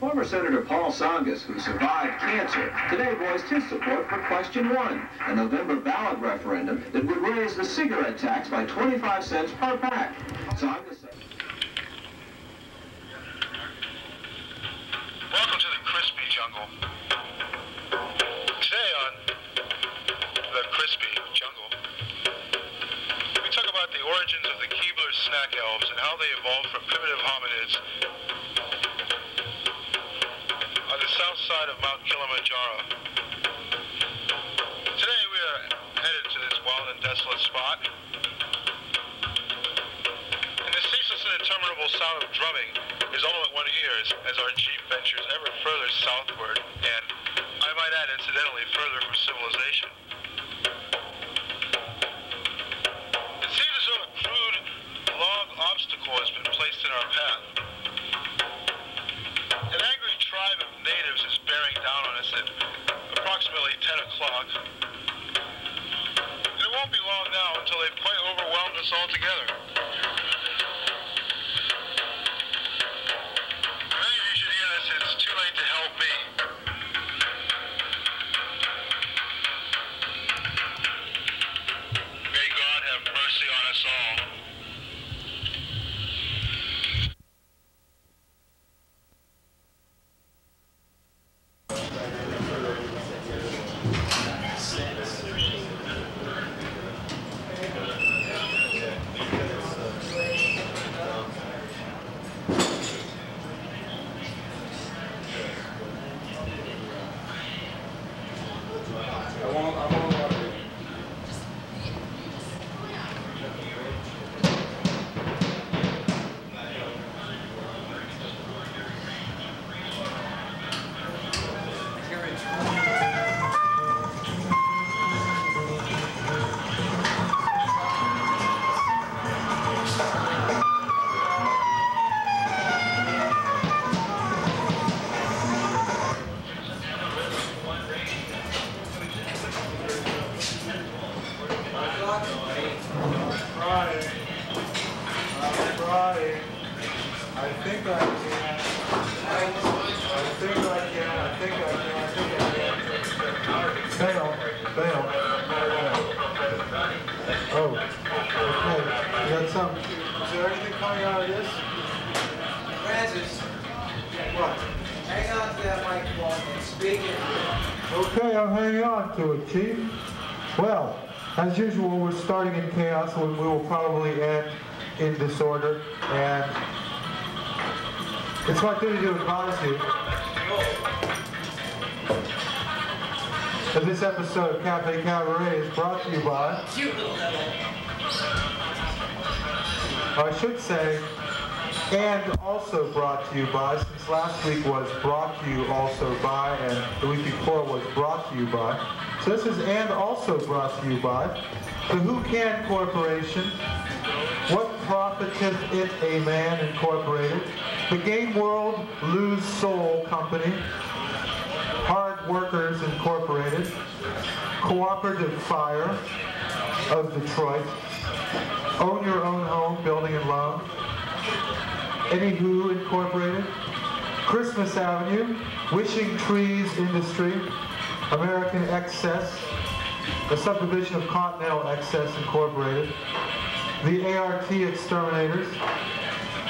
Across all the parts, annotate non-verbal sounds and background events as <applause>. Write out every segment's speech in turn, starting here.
Former Senator Paul Tsongas, who survived cancer, today voiced his support for Question 1, a November ballot referendum that would raise the cigarette tax by 25 cents per pack. Tsongas said... Welcome to the Crispy Jungle. Origins of the Keebler snack elves and how they evolved from primitive hominids on the south side of Mount Kilimanjaro. Today we are headed to this wild and desolate spot. And the ceaseless and interminable sound of drumming is all that one hears as our jeep ventures ever further southward and, I might add incidentally, further from civilization. Obstacle has been placed in our path. An angry tribe of natives is bearing down on us at approximately 10 o'clock. And it won't be long now until they've quite overwhelmed us altogether. Disorder, and it's my duty to advise you this episode of Cafe Cabaret is brought to you by, or I should say, and also brought to you by, since last week was brought to you also by, and the week before was brought to you by. So this is and also brought to you by the Who Can Corporation, Profiteth It a Man Incorporated, the Game World Lose Soul Company, Hard Workers Incorporated, Cooperative Fire of Detroit, Own Your Own Home Building and Loan, Anywho Incorporated, Christmas Avenue, Wishing Trees Industry, American Excess, a subdivision of Continental Excess Incorporated, the ART Exterminators,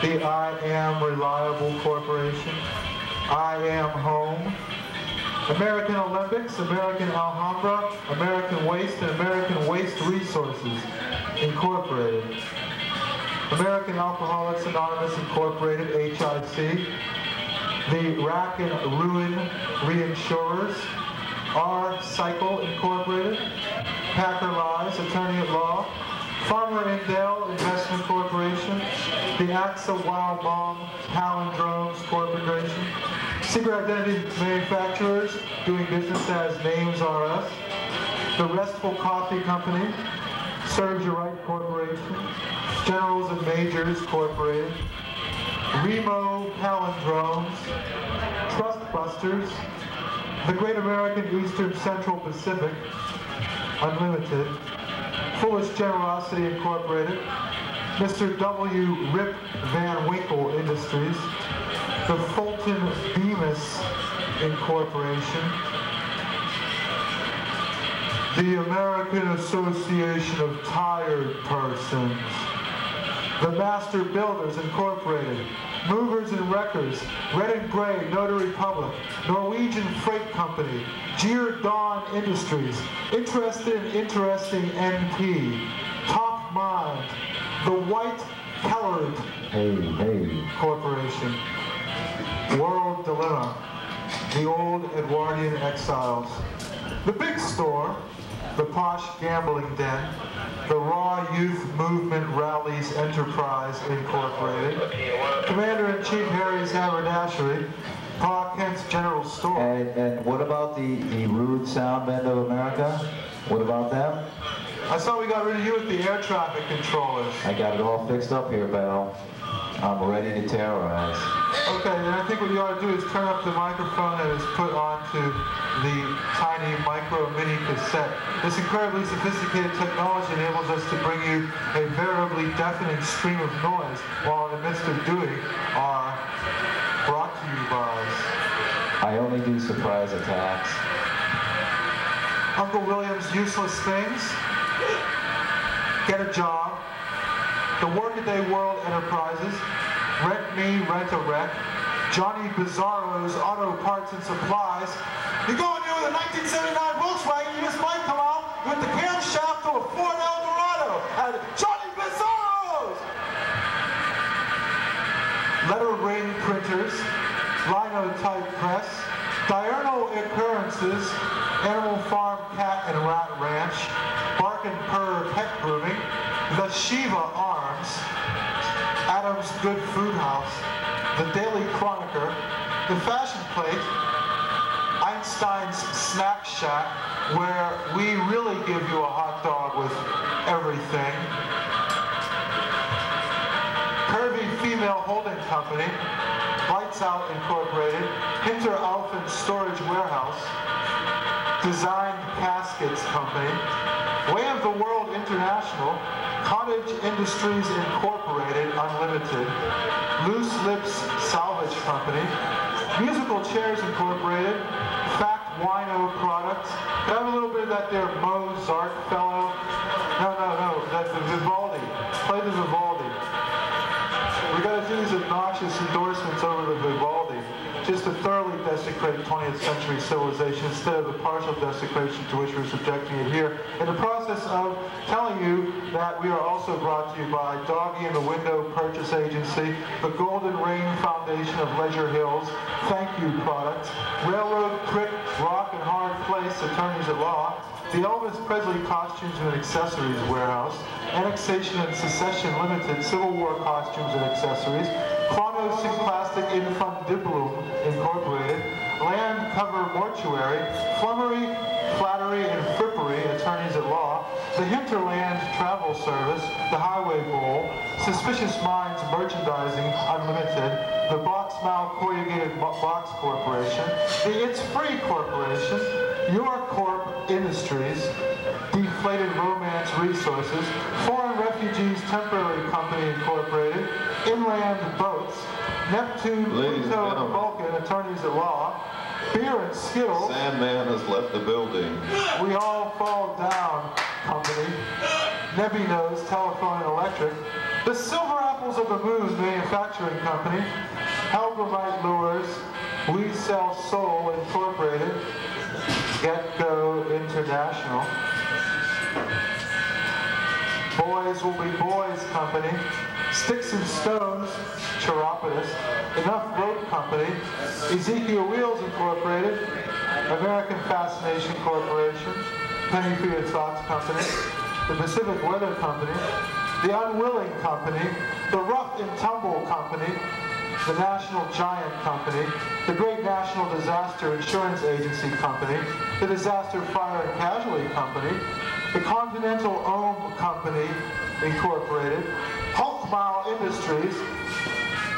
the I Am Reliable Corporation, I Am Home, American Olympics, American Alhambra, American Waste, and American Waste Resources Incorporated. American Alcoholics Anonymous Incorporated, HIC, the Rack and Ruin Reinsurers, R Cycle Incorporated, Packer Lies, Attorney at Law, Farmer and Dale Investment Corporation, the AXA Wild Bomb Palindromes Corporation, Secret Identity Manufacturers, doing business as Names R Us, the Restful Coffee Company, Serves Your Right Corporation, Generals and Majors Corporated, Remo Palindromes, Trust Busters, the Great American Eastern Central Pacific, Unlimited, Foolish Generosity Incorporated, Mr. W. Rip Van Winkle Industries, the Fulton Bemis Incorporation, the American Association of Tired Persons, the Master Builders Incorporated, Movers and Wreckers, Red and Gray Notary Public, Norwegian Freight Company, Jeer Dawn Industries, Interested in Interesting NP, Top Mind, The White Kellard Hey, hey. Corporation, World Dilemma, The Old Edwardian Exiles, The Big Store, The Posh Gambling Den, The Raw Youth Movement Rallies Enterprise Incorporated, Commander-in-Chief Harry's Haberdashery, Pa Kent's General Store. And, and what about the, the Rude Soundmen of America? What about them? I saw we got rid of you with the air traffic controllers. I got it all fixed up here, pal. I'm ready to terrorize. Okay, then I think what you ought to do is turn up the microphone that is put onto the tiny micro mini cassette. This incredibly sophisticated technology enables us to bring you a veritably deafening stream of noise while in the midst of doing our brought to you by I only do surprise attacks. Uncle William's Useless Things, Get a Job, The Workaday World Enterprises, Rent Me, Rent a Wreck, Johnny Bizarro's Auto Parts and Supplies. You go in with a 1979 Volkswagen, you just might come out with the camshaft of a Ford Eldorado at Johnny Bizarro's. Letter ring printers, linotype press, diurnal occurrences, Animal Farm Cat and Rat Ranch, Bark and Purr Pet Grooming, The Shiva Adam's Good Food House, The Daily Chronicle, The Fashion Plate, Einstein's Snack Shack, where we really give you a hot dog with everything. Curvy Female Holding Company, Lights Out Incorporated, Hinter Alphen Storage Warehouse, Design Caskets Company, Way of the World International, Cottage Industries Incorporated Unlimited, Loose Lips Salvage Company, Musical Chairs Incorporated, Fact Wino Products. Have a little bit of that there Mozart fellow? No, no, no, that's the Vivaldi. Play the Vivaldi. We gotta do these obnoxious endorsements over the Vivaldi, just to thoroughly desecrate 20th century civilization. Instead of the partial desecration to which we're subjecting it here. In the process of telling you that we are also brought to you by Doggy in the Window Purchase Agency, the Golden Rain Foundation of Leisure Hills, Thank You Products, Railroad Crick Rock and Hard Place Attorneys at Law, the Elvis Presley Costumes and Accessories Warehouse, Annexation and Secession Limited Civil War Costumes and Accessories, Chronos Plastic Infundibulum Incorporated, Land Cover Mortuary, Flummery, Flattery, and Frippery Attorneys at Law, the Hinterland Travel Service, the Highway Bowl, Suspicious Minds Merchandising Unlimited, the Box Mouth Corrugated Box Corporation, the It's Free Corporation, Your Corp Industries, Deflated Romance Resources, Foreign Refugees Temporary Company Incorporated, Inland Boats, Neptune, Pluto, and. Vulcan Attorneys at Law, Beer and Skittles, Sandman has left the building. We All Fall Down Company, Nebby Nose Telephone and Electric, the Silver Apples of the Moon Manufacturing Company, Halbermite Lures, We Sell Soul Incorporated, Get Go International, Boys Will Be Boys Company, Sticks and Stones, Chiropodist, Enough Road Company, Ezekiel Wheels Incorporated, American Fascination Corporation, Penny for Your Thoughts Company, the Pacific Weather Company, the Unwilling Company, the Rough and Tumble Company, the National Giant Company, the Great National Disaster Insurance Agency Company, the Disaster Fire and Casualty Company, the Continental Ohm Company Incorporated, Hulk Mile Industries,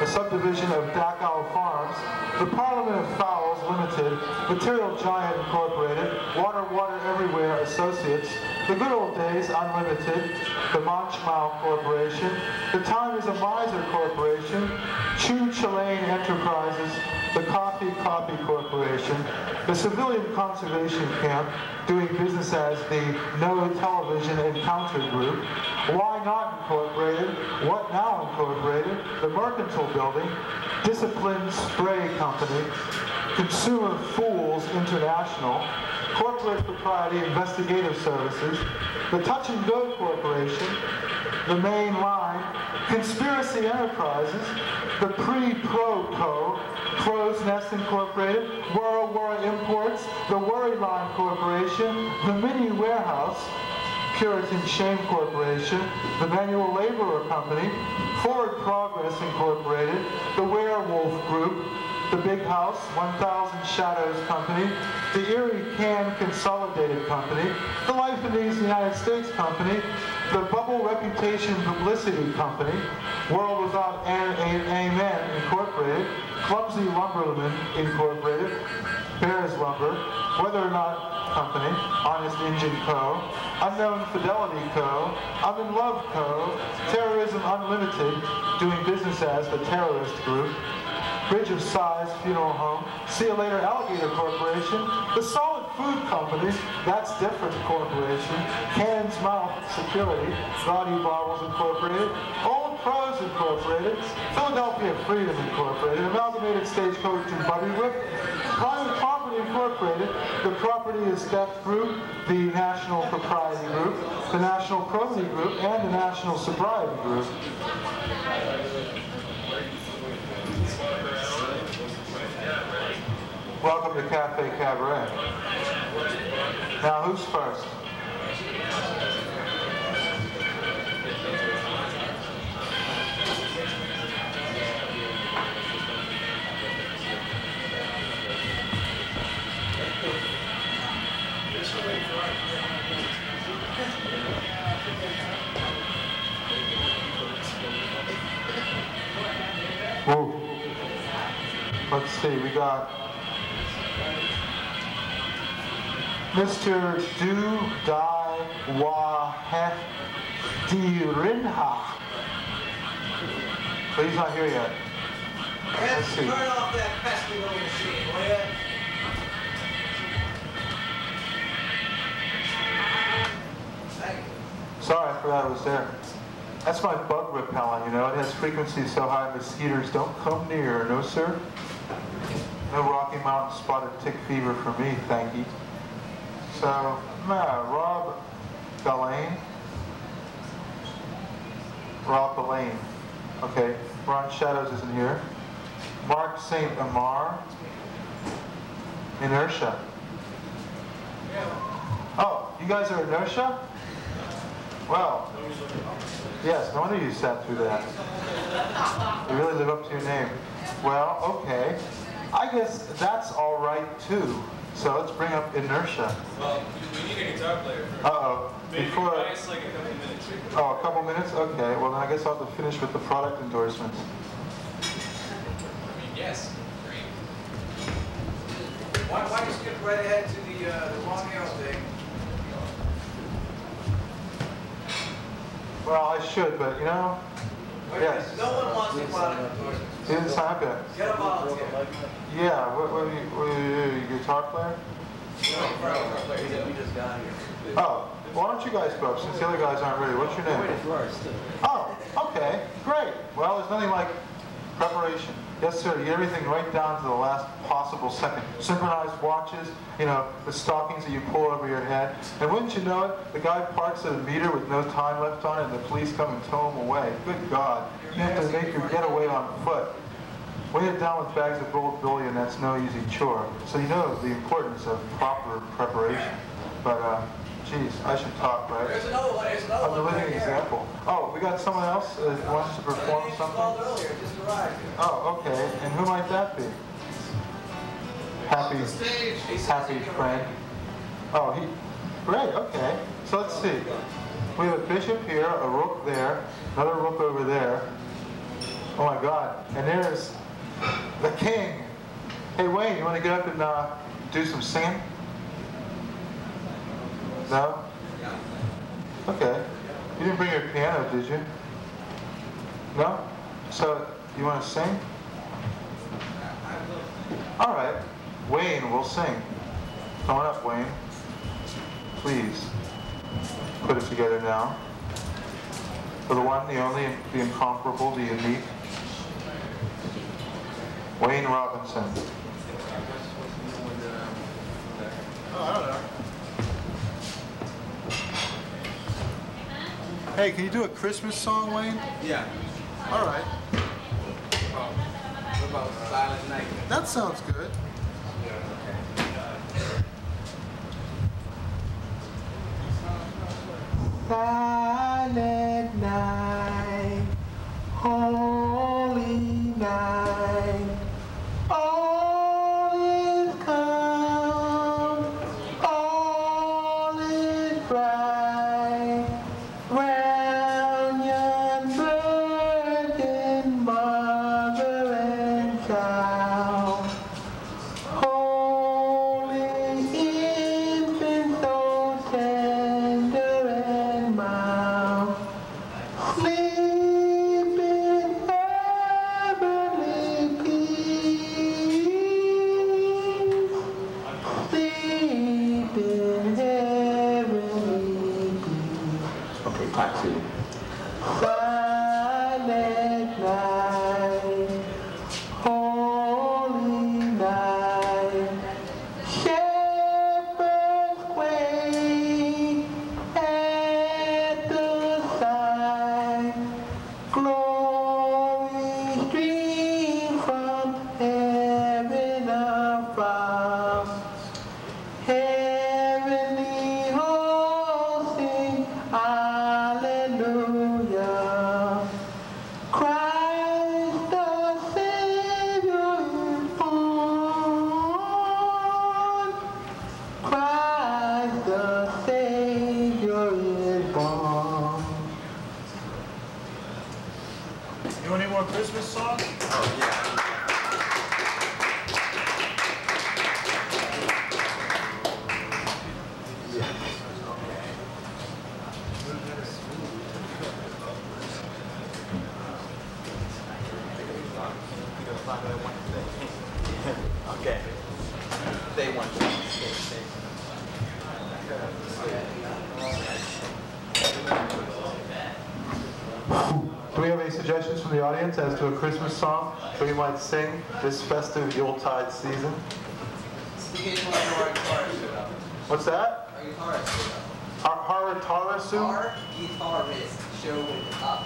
a subdivision of Dachau Farms, the Parliament of Fowls Limited, Material Giant Incorporated, Water Water Everywhere Associates, The Good Old Days Unlimited, the Monchmal Corporation, The Time is a Miser Corporation, Chu Chilean Enterprises, the Coffee Coffee Corporation, the Civilian Conservation Camp, doing business as the No Television Encounter Group, Why Not Incorporated, What Now Incorporated, the Mercantile Building, Discipline Spray Company, Consumer Fools International, Corporate Propriety Investigative Services, the Touch and Go Corporation, the Main Line, Conspiracy Enterprises, the Pre-Pro Co., Crow's Nest Incorporated, Wara Wara Imports, the Worry Line Corporation, the Mini Warehouse, Puritan Shame Corporation, the Manual Laborer Company, Forward Progress Incorporated, the Werewolf Group, the Big House, 1000 Shadows Company, the Erie Can Consolidated Company, the Life in these United States Company, the Bubble Reputation Publicity Company, World Without An- Amen Incorporated, Clumsy Lumberman Incorporated, Bears Lumber, Whether or Not Company, Honest Engine Co., Unknown Fidelity Co., I'm in Love Co., Terrorism Unlimited, doing business as the Terrorist Group, Bridge of Size Funeral Home, See You Later Alligator Corporation, The Solid Food Companies, That's Different Corporation, Cannon's Mouth Security, Naughty Bottles Incorporated, Old Pros Incorporated, Philadelphia Freedom Incorporated, Amalgamated Stagecoach and Buggy Whip, Private Property Incorporated, The Property is Theft Group, the National Propriety Group, the National Probity Group, and the National Sobriety Group. Welcome to Cafe Cabaret. Now, who's first? Let's see, we got Mr. Du Dai Wa Hef Di Rinha. But he's not here yet. Let's turn off that pesky little machine, will ya? Sorry, I forgot it was there. That's my bug repellent, you know. It has frequencies so high mosquitoes don't come near. No, sir. No Rocky Mountain spotted tick fever for me, thank you. So, nah, Rob Belaine. Rob Belaine. Okay, Ron Shadows isn't here. Mark St. Amant. Inertia. Oh, you guys are Inertia? Well, yes, no wonder you sat through that. You really live up to your name. Well, okay. I guess that's all right too. So let's bring up Inertia. Well, we need a guitar player. Uh-oh. Maybe Before, like a couple minutes. oh, a couple minutes? Okay, well then I guess I'll have to finish with the product endorsements. I mean, yes. Great. Why, why don't you skip right ahead to the, uh, the long arrow thing? Well, I should, but you know, Yes. No one wants the product endorsement. he didn't sign. Get a volunteer. Yeah, what, what, are you, what are you, you guitar player? We just got here. Oh, why don't you guys go up since the other guys aren't ready? What's your name? Oh, okay, great. Well, there's nothing like preparation. Yes, sir, you everything right down to the last possible second. Synchronized watches, you know, the stockings that you pull over your head. And wouldn't you know it, the guy parks at a meter with no time left on it and the police come and tow him away. Good God. You have to make your getaway on foot. Weigh it down with bags of gold bullion, that's no easy chore. So you know the importance of proper preparation. But, uh, geez, I should talk, right? There's another one, there's another I'm the right living here. example. Oh, we got someone else that wants to perform something? earlier, just arrived. Oh, okay. And who might that be? Happy, happy friend. Oh, he, great, okay. So let's see. We have a bishop here, a rook there, another rook over there. Oh my God. And there's the king. Hey Wayne, you want to get up and uh, do some singing? No? Okay. You didn't bring your piano, did you? No? So, you want to sing? All right. Wayne will sing. Come on up, Wayne. Please. Put it together now. For the one, the only, the incomparable, the unique. Wayne Robinson. Hey, can you do a Christmas song, Wayne? Yeah. All right. What about Silent Night? That sounds good. Silent night, holy night, this festive Yuletide season? You get one more guitarist. What's that? Our guitarist. Har- Haratarasu? Our guitarist show it up.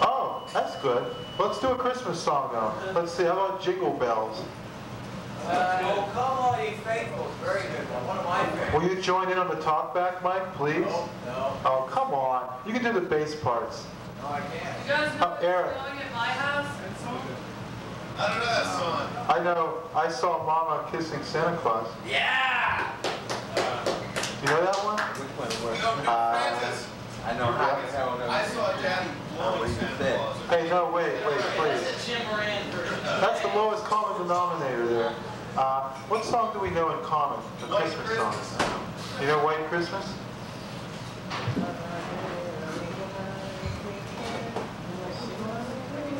Oh, that's good. Let's do a Christmas song though. Let's see, how about Jingle Bells? oh, come on, you faithful. Very good one. One of my favorites. Will you join in on the talkback, Mike, please? No, Oh, come on. You can do the bass parts. no, I can't. You guys know Uh, what's Eric. going at my house? I don't know that song. I know, I saw Mama kissing Santa Claus. Yeah! You know that one? Which one was? No, no, Uh, Francis. I know how the hell I saw Daddy blowing what Santa. Claus. Hey, no, wait, wait, please. Jim Moran. That's the lowest common denominator there. Uh, what song do we know in common? The White Christmas song. You know White Christmas?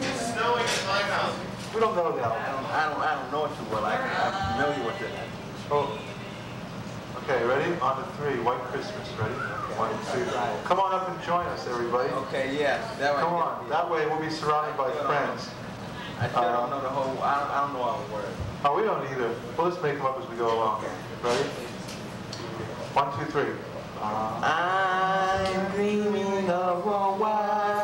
It's snowing at my house. We don't know that I don't, I don't, I don't know it too well. I, I'm familiar with it. Oh. Okay, ready? On to three. White Christmas. Ready? One, two. Come on up and join us, everybody. Okay, yeah. That one. Come on. That way we'll be surrounded by friends. I still don't um, know the whole. I don't, I don't know all the words. Oh, we don't either. We'll just make them up as we go along. Ready? One, two, three. I'm dreaming of a white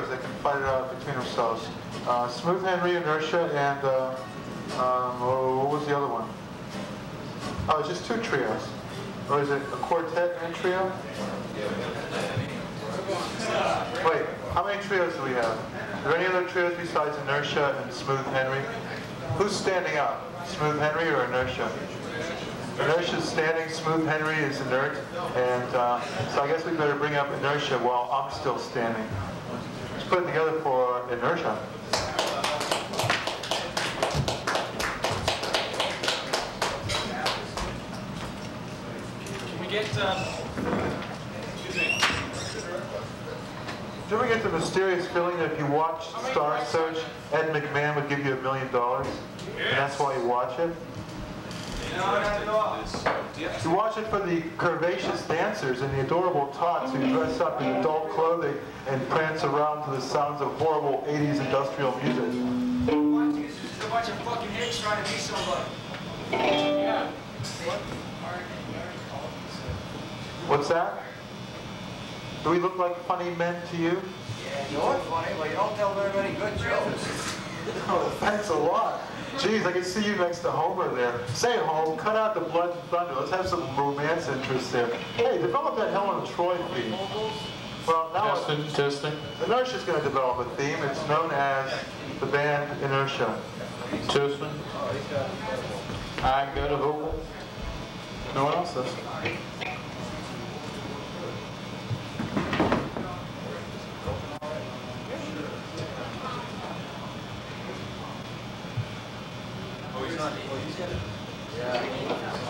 trios that can fight it out between themselves. Uh, Smooth Henry, Inertia, and uh, um, what was the other one? Oh, just two trios. Or is it a quartet and a trio? Wait, how many trios do we have? Are there any other trios besides Inertia and Smooth Henry? Who's standing up? Smooth Henry or Inertia? Inertia's standing, Smooth Henry is inert, and uh, so I guess we better bring up Inertia while I'm still standing. Put it together for Inertia. Can we get, um. Do ever get the mysterious feeling that if you watch Star Search, Ed McMahon would give you a million dollars? And that's why you watch it? No, not at all. You watch it for the curvaceous dancers and the adorable tots who dress up in adult clothing and prance around to the sounds of horrible 80s industrial music. A bunch of fucking hicks trying to be somebody. Yeah. What's that? Do we look like funny men to you? Yeah, you're funny, but you don't tell very many good jokes. <laughs> Oh, thanks a lot. Jeez, I can see you next to Homer there. Say, Home, cut out the blood and thunder. Let's have some romance interest there. Hey, develop that Helen of Troy theme. Well, now Testing, testing. Inertia's going to develop a theme. It's known as the band Inertia. Testing. I got a vocal. No one else does. Try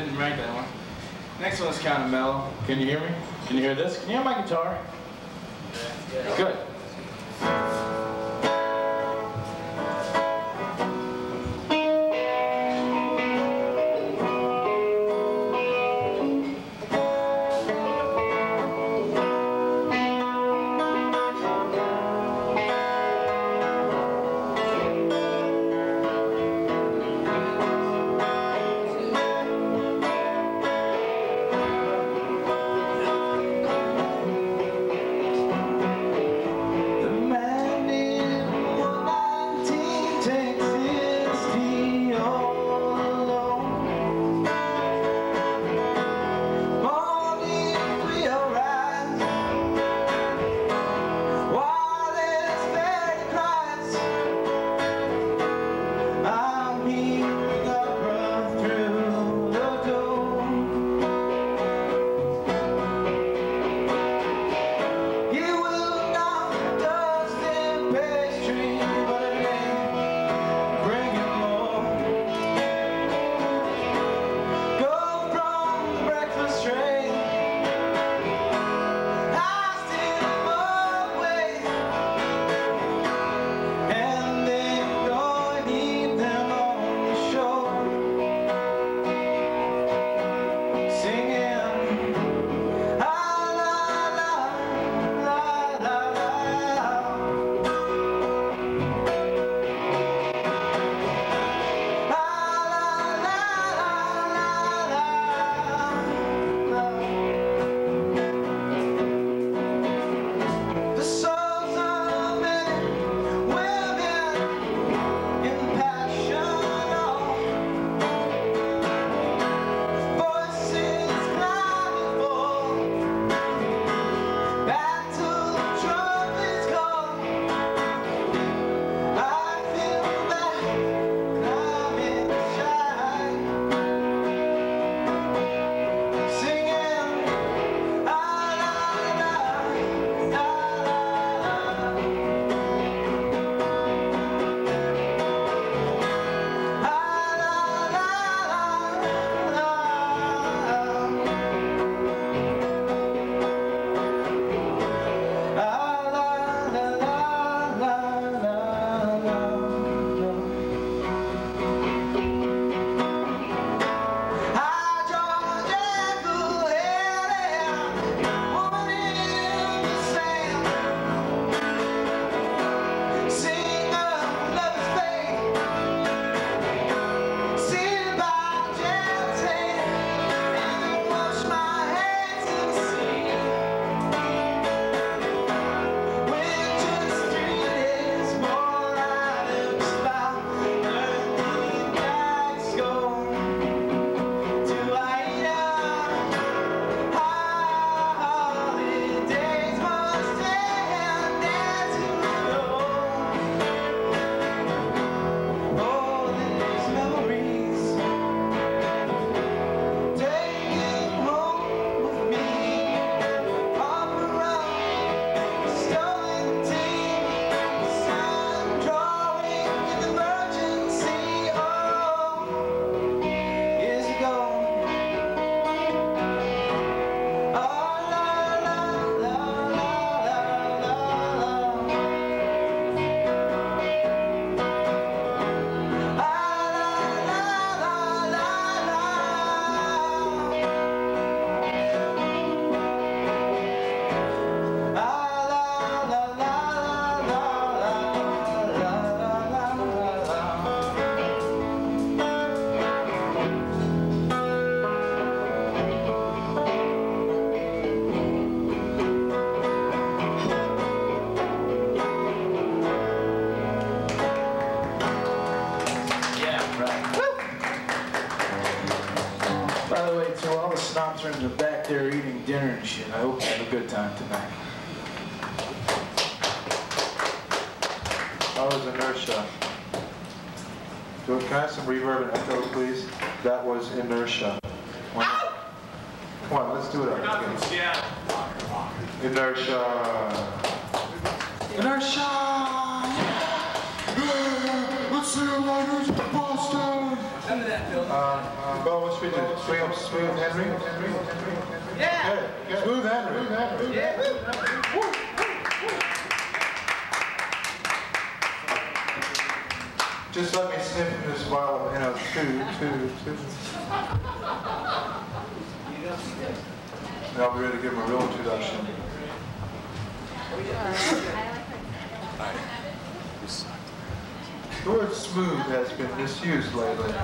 didn't write that one. Next one's kind of mellow. Can you hear me? Can you hear this? Can you hear my guitar? Good. That was inertia. One- Come on, let's do it. again. Inertia. Inertia! Let's see a lighters in Boston! Uh, well, what should we do? Swing up Smooth Henry? Yeah! Good, Smooth Henry. Just let me sniff this while, you know, two, two, two. And I'll be ready to give him a real introduction. The word smooth has been misused lately.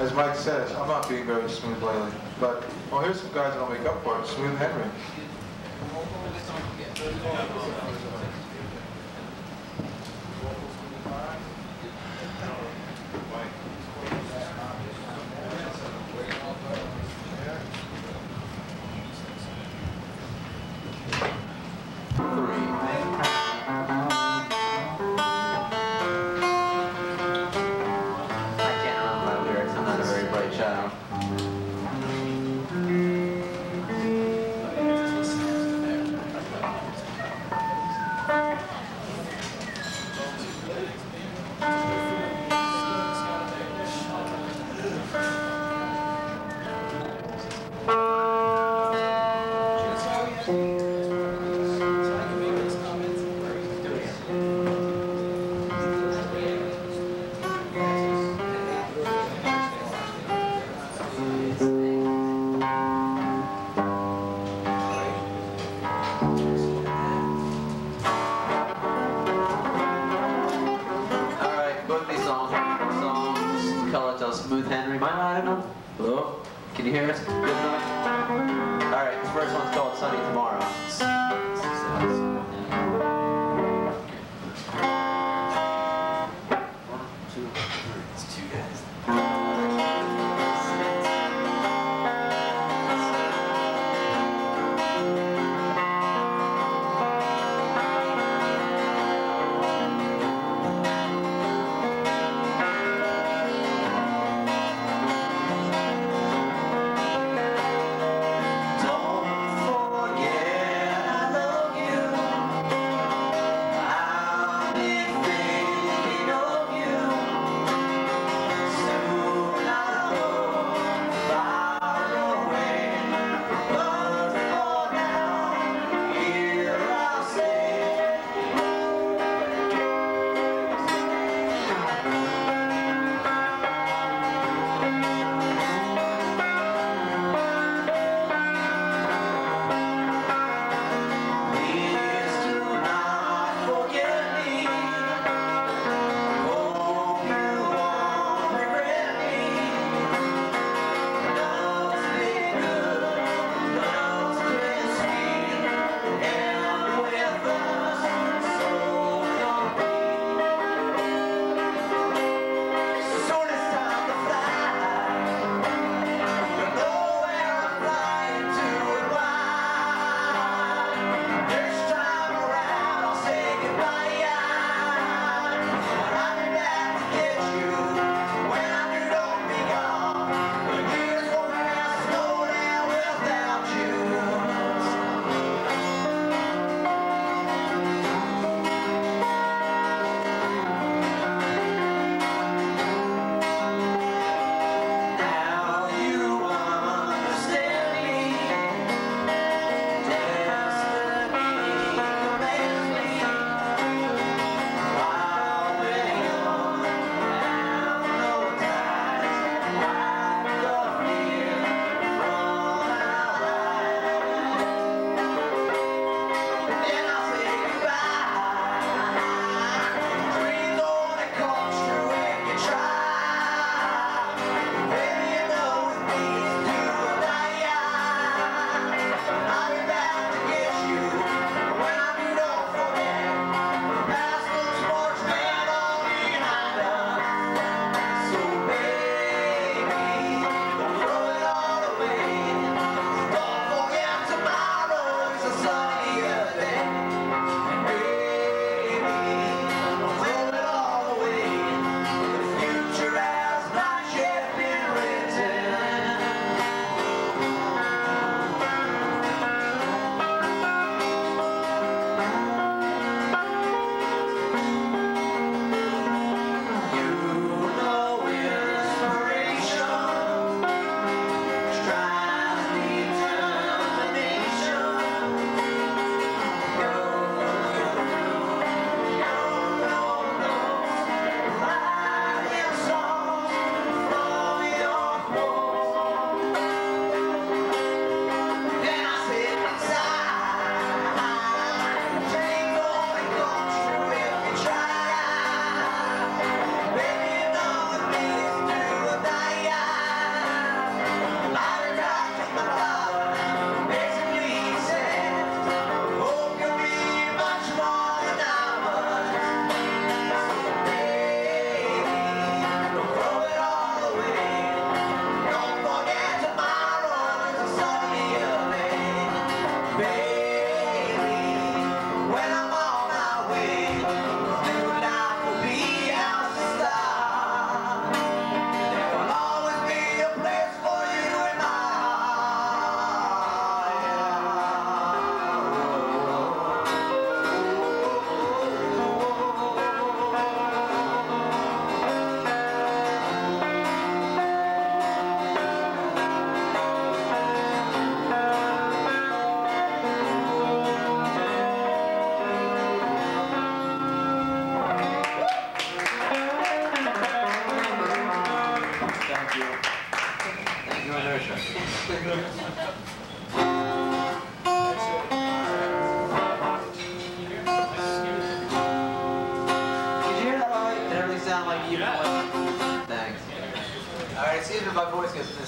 As Mike says, I'm not being very smooth lately. But, well, here's some guys that'll make up for it. Smooth Henry. Thank you.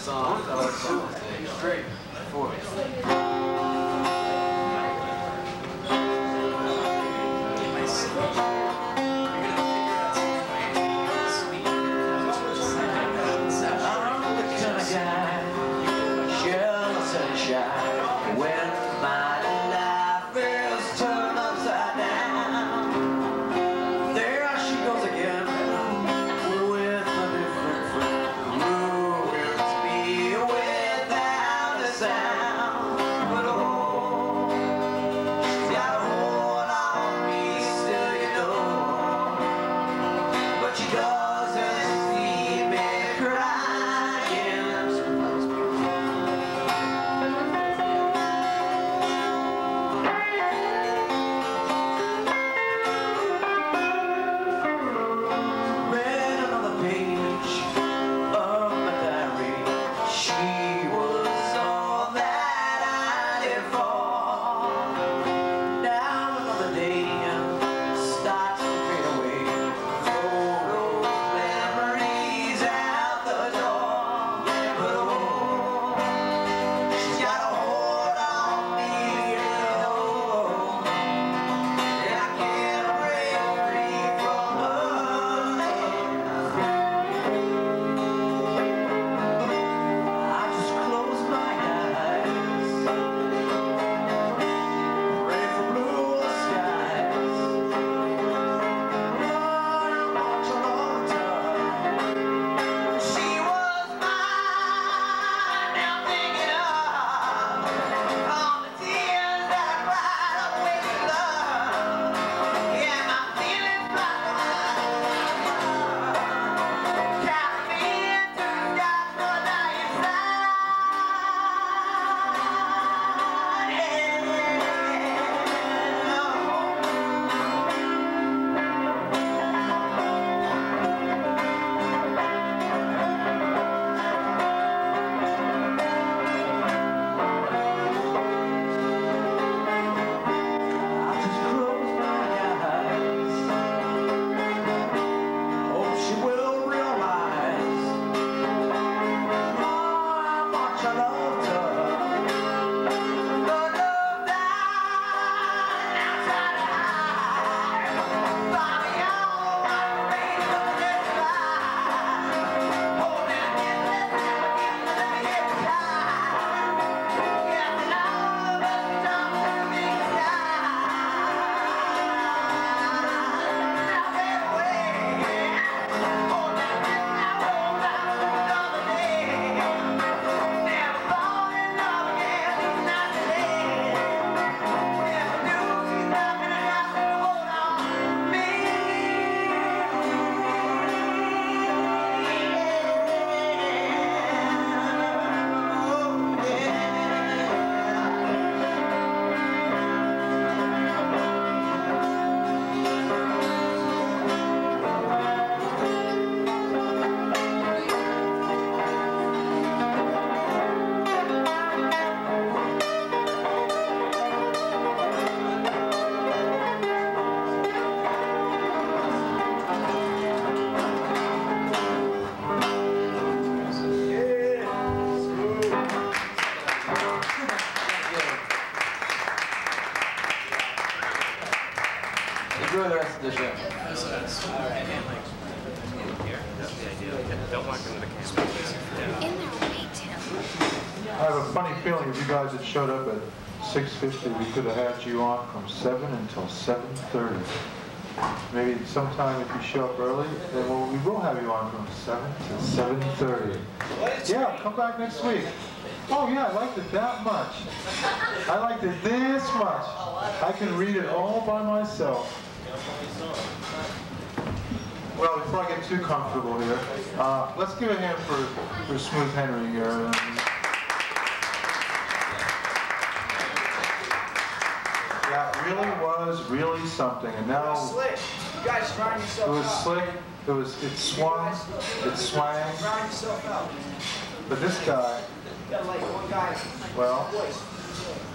songs. I like songs. He's great. 6.50, we could have had you on from 7 until 7.30. Maybe sometime if you show up early, then we'll, we will have you on from 7 to 7.30. Yeah, come back next week. Oh yeah, I liked it that much. I liked it this much. I can read it all by myself. Well, before I get too comfortable here, uh, let's give a hand for, for Smooth Henry here. really something. And now it was slick. You guys grind yourself It was up. slick. It was it swung. It swang. Grind yourself out. But this guy, well,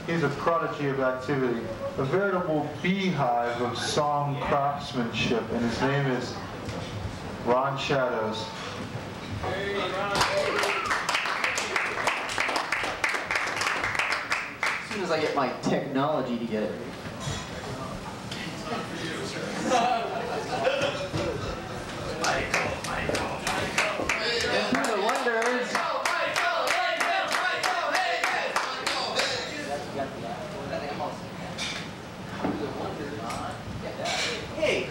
he's a prodigy of activity, a veritable beehive of song craftsmanship, and his name is Ron Shadows. As soon as I get my technology together.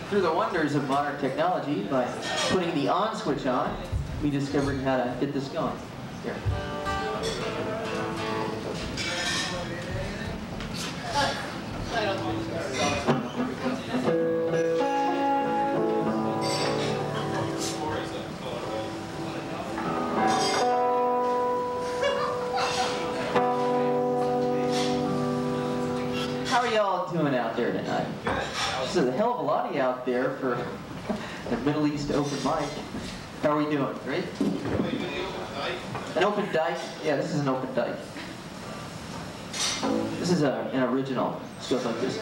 Through the wonders. Of modern technology, by putting the on switch on, we discovered how to get this going. Here. How there tonight? This is a hell of a lot of you out there for <laughs> the Middle East open mic. How are we doing? Great? An open dike? Yeah, this is an open dike. This is a, an original. It goes like this.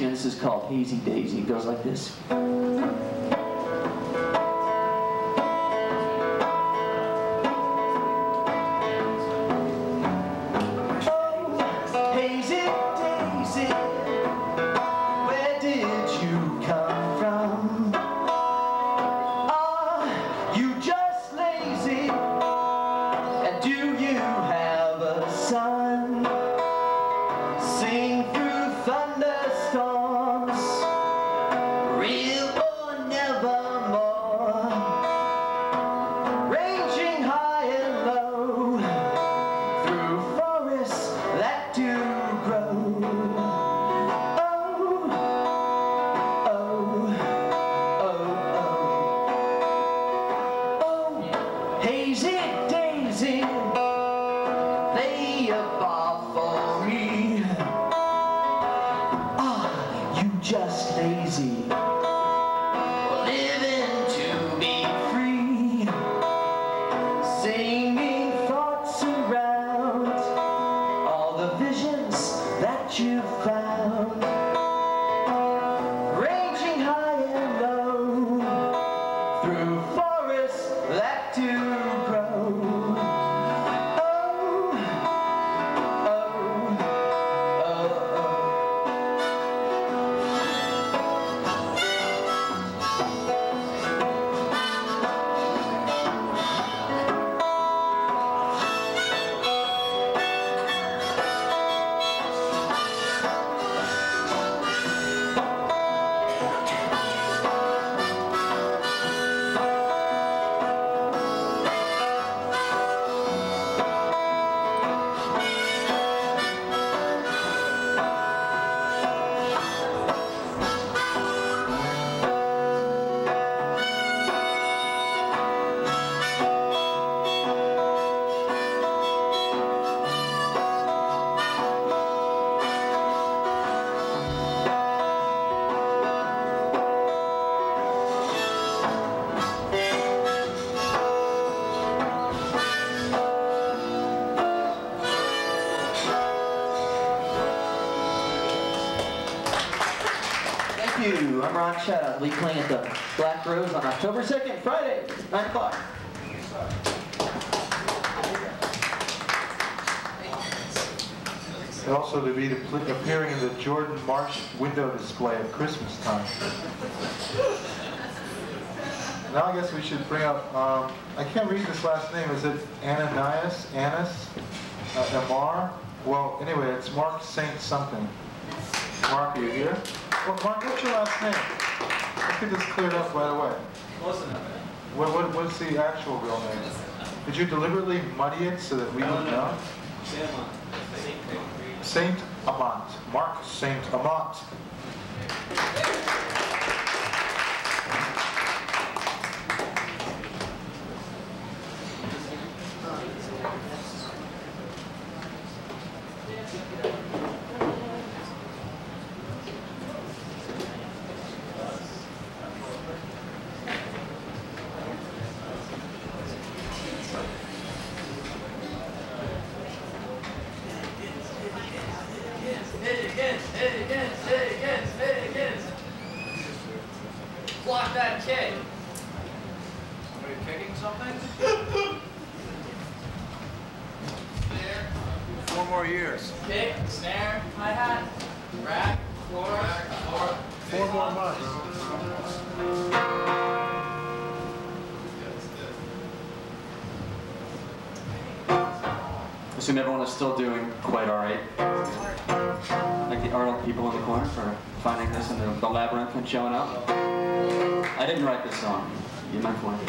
This is called Hazy Daisy. It goes like this. Through October 2nd, Friday, 9 o'clock. And also to be appearing in the Jordan Marsh window display at Christmas time. Now I guess we should bring up, um, I can't read this last name, is it Ananias, Annas, uh, Amar? Well, anyway, it's Mark Saint something. Mark, are you here? Well, Mark, what's your last name? Let's get this cleared up right away. Close enough. What, what, what's the actual real name? Did you deliberately muddy it so that we No, would no. know? Saint Amant, Mark Saint Amant. Assume everyone is still doing quite all right. Like the Arnold people in the corner for finding this in the, the labyrinth and showing up. I didn't write this song. You meant for it.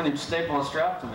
somebody staple a strap to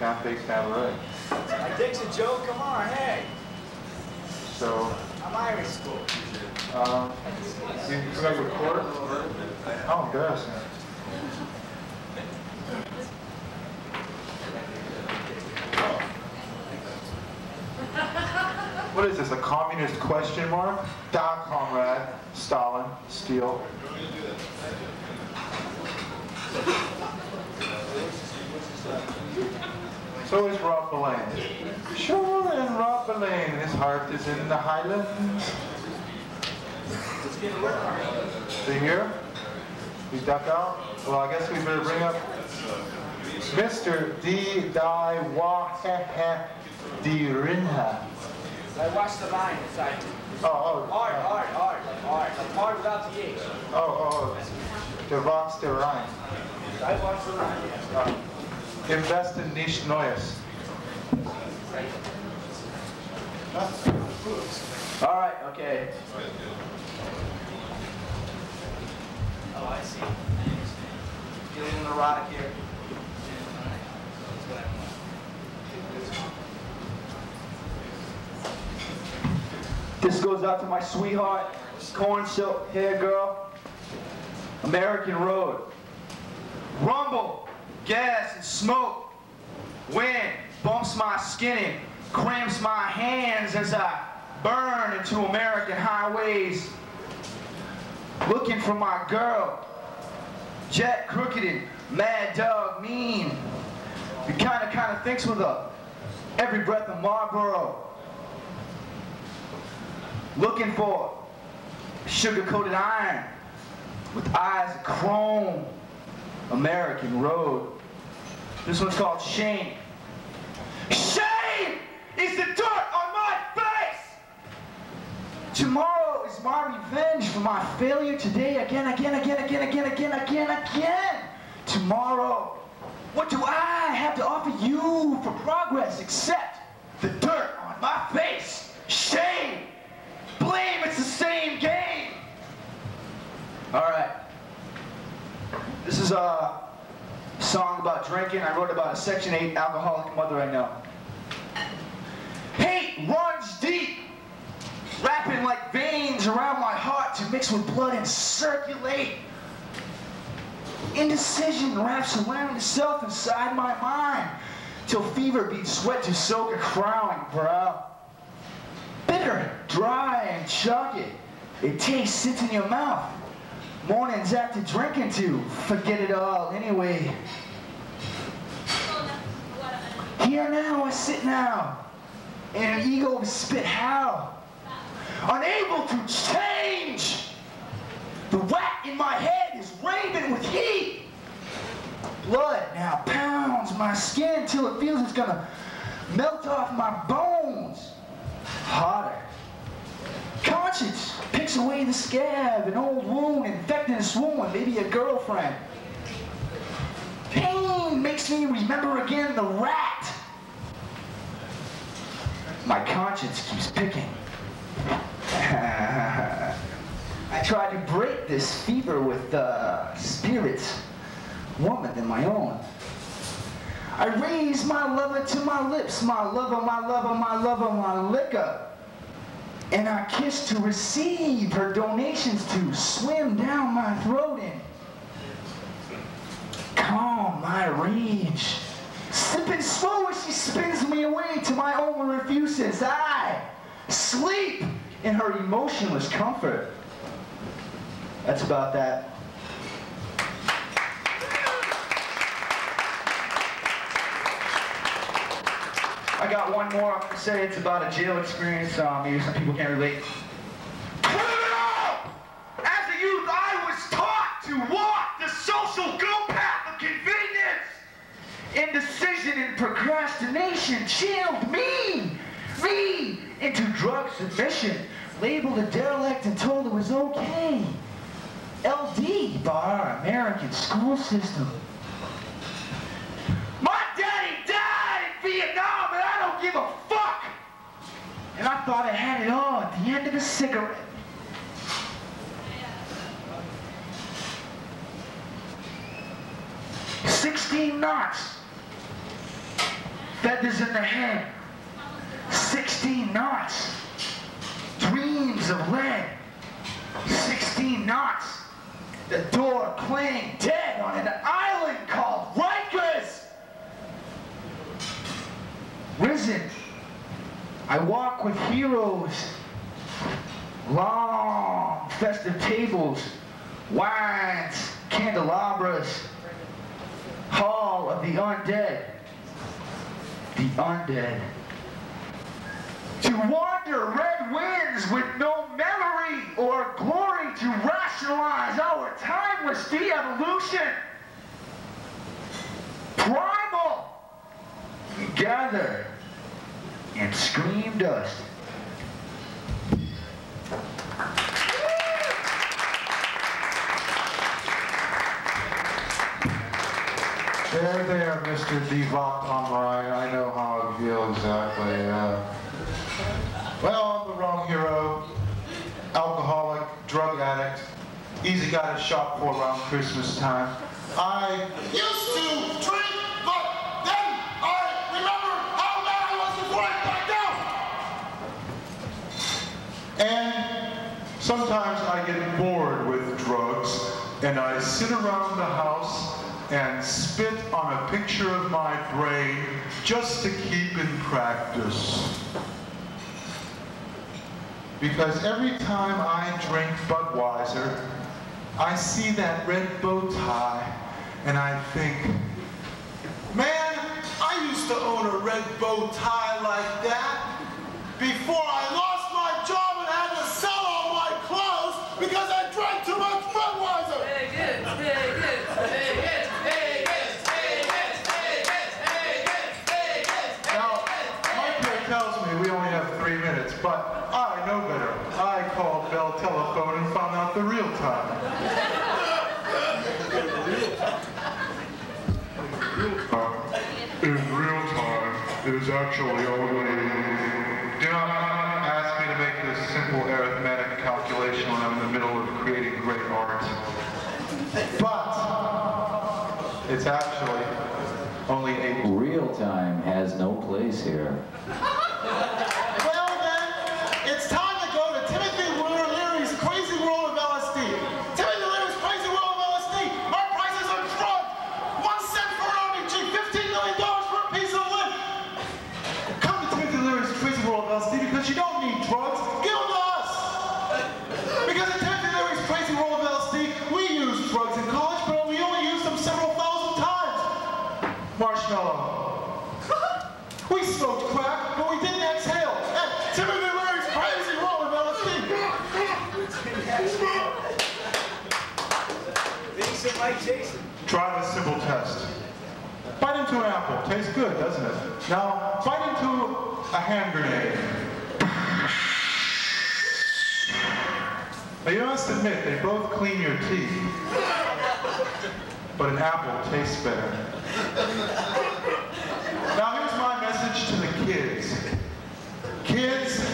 Cafe Cabaret. I digs a joke, come on, hey. So. I'm Irish school. Um, you, you like record? Oh, embarrassing. what is this, a communist question mark? Da, comrade, Stalin, steel. So is Rob Belaine. Sure, and Rob Belaine, his heart is in the Highlands. See here? We duck out? Well, I guess we better bring up Mr. D. Dai Wahehe Dirinha. I watched the line inside. Oh, oh. Art, art, art, art. Art without the H. Oh, oh. The rocks, the rhyme. I watched the line, yes. Uh, in niche noise. All right. Okay. Oh, I see. Feeling neurotic here. This goes out to my sweetheart, corn silk hair girl, American Road. Rumble, gas and smoke, wind bumps my skin and cramps my hands as I burn into American highways, looking for my girl. Jet crooked and mad dog mean. The kind of kind of thinks with a every breath of Marlboro looking for sugar-coated iron with eyes of chrome. American Road. This one's called Shame. Shame is the dirt on my face! Tomorrow is my revenge for my failure today again, again, again, again, again, again, again, again. Tomorrow, what do I have to offer you for progress except the dirt on my face? Shame! Blame, it's the same game! Alright. This is a song about drinking. I wrote about a Section 8 alcoholic mother I know. Hate runs deep, wrapping like veins around my heart to mix with blood and circulate. Indecision wraps around itself inside my mind till fever beats sweat to soak a frowning brow. Bitter, dry, and chalky. It tastes sits in your mouth. Mornings after drinking to forget it all anyway. Here now I sit now, in an ego spit how, unable to change. The rat in my head is raving with heat. Blood now pounds my skin till it feels it's gonna melt off my bones. Hotter. Conscience picks away the scab, an old wound infecting a swoon, maybe a girlfriend. Pain makes me remember again the rat. My conscience keeps picking. <laughs> I tried to break this fever with uh, spirits, woman than my own. I raise my lover to my lips, my lover, my lover, my lover, my liquor. And I kiss to receive her donations to swim down my throat and calm my rage. Sipping slow as she spins me away to my own refuses. I sleep in her emotionless comfort. That's about that. I got one more say. It's about a jail experience. Uh, maybe some people can't relate. As a youth, I was taught to walk the social go path of convenience. Indecision and procrastination chilled me, me into drug submission. Labeled a derelict and told it was okay. LD by American school system. A cigarette. Sixteen knots. Feathers in the head. Sixteen knots. Dreams of lead. Sixteen knots. The door playing dead on an island called Rikers. Risen. I walk with heroes. Long festive tables, wines, candelabras. Hall of the undead. The undead. To wander red winds with no memory or glory to rationalize our timeless de-evolution. Primal. Gather and scream dust there, there, Mr. Devant Amrai. I know how I feel exactly. Uh, well, I'm the wrong hero. Alcoholic, drug addict. Easy guy to shop for around Christmas time. I used to drink, but then I remember how bad I was before I blacked out. And sometimes I get bored with drugs and I sit around the house and spit on a picture of my brain just to keep in practice. Because every time I drink Budweiser, I see that red bow tie and I think, Man, I used to own a red bow tie like that before I lost Timothy Leary's Crazy World of LSD. Jason, Mike Jason. Try the simple test. Bite into an apple. Tastes good, doesn't it? Now, bite into a hand grenade. Now, you must admit, they both clean your teeth. But an apple tastes better. Now, here's my message to the kids. Kids,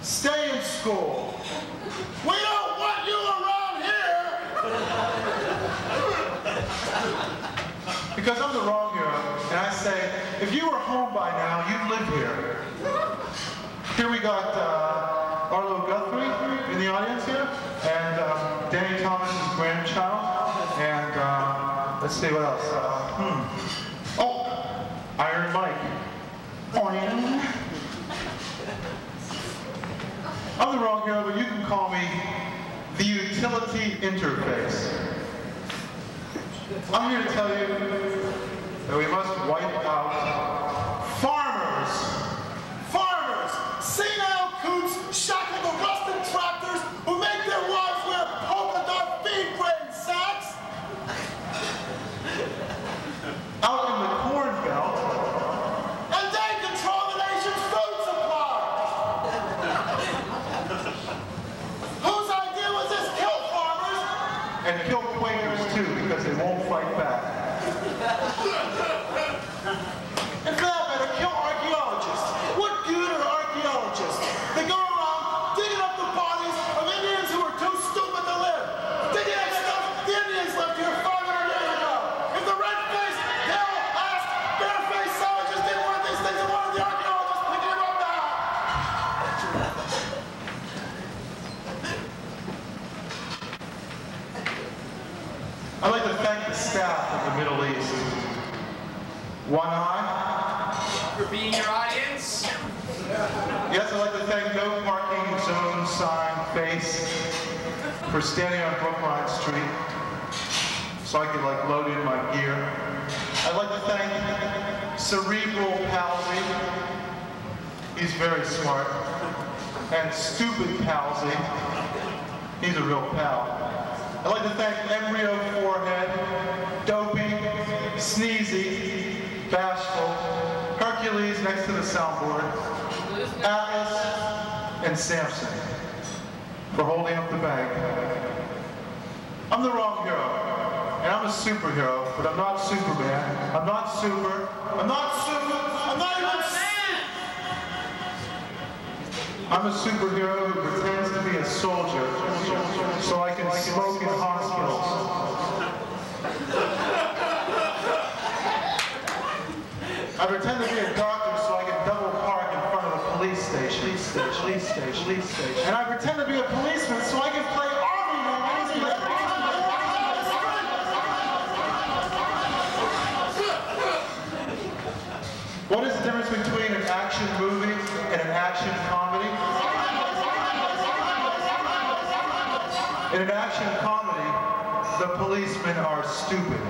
stay in school. We don't want you around here. Because I'm the wrong hero, and I say, if you were home by now, you'd live here. Here we got uh, Arlo Guthrie in the audience here, and uh, Danny Thomas's grandchild, and uh, let's see what else. Uh, hmm. Oh, Iron Mike. I'm the wrong hero, but you can call me the utility interface. I'm here to tell you that we must wipe out farmers. For standing on Brookline Street so I could like load in my gear. I'd like to thank Cerebral Palsy. He's very smart. And Stupid Palsy. He's a real pal. I'd like to thank Embryo Forehead, Dopey, Sneezy, Bashful, Hercules next to the soundboard, Atlas, and Samson for holding up the bank. I'm the wrong hero. and I'm a superhero, but I'm not Superman. I'm not super. I'm not super. I'm not even. I'm a superhero who pretends to be a soldier, so I can smoke in hospitals. I pretend to be a doctor so I can double park in front of the police station. Police station, police station. And I pretend to be a policeman so I can play army man. What is the difference between an action movie and an action comedy? In an action comedy, the policemen are stupid.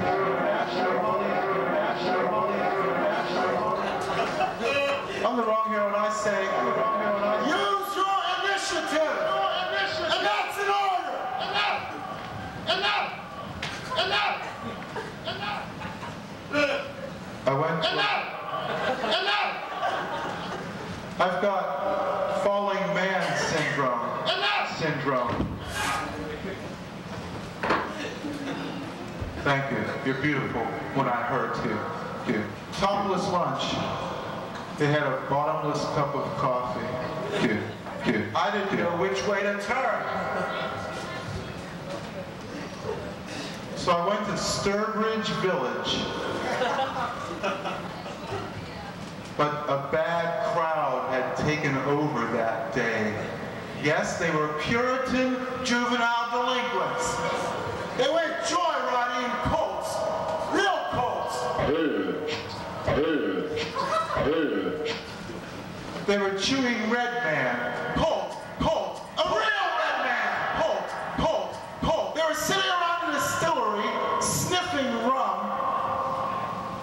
I went. Enough. Enough. I've got falling man syndrome. Enough. Syndrome. Thank you. You're beautiful when I hurt you. you. Topless lunch. They had a bottomless cup of coffee. You. You. I didn't know which way to turn. So I went to Sturbridge Village. But a bad crowd had taken over that day. Yes, they were Puritan juvenile delinquents. They went joyriding in colts, real colts. They were chewing Red Man, Colt, Colt, a real Red Man, Colt, Colt, Colt. They were sitting around a distillery sniffing rum.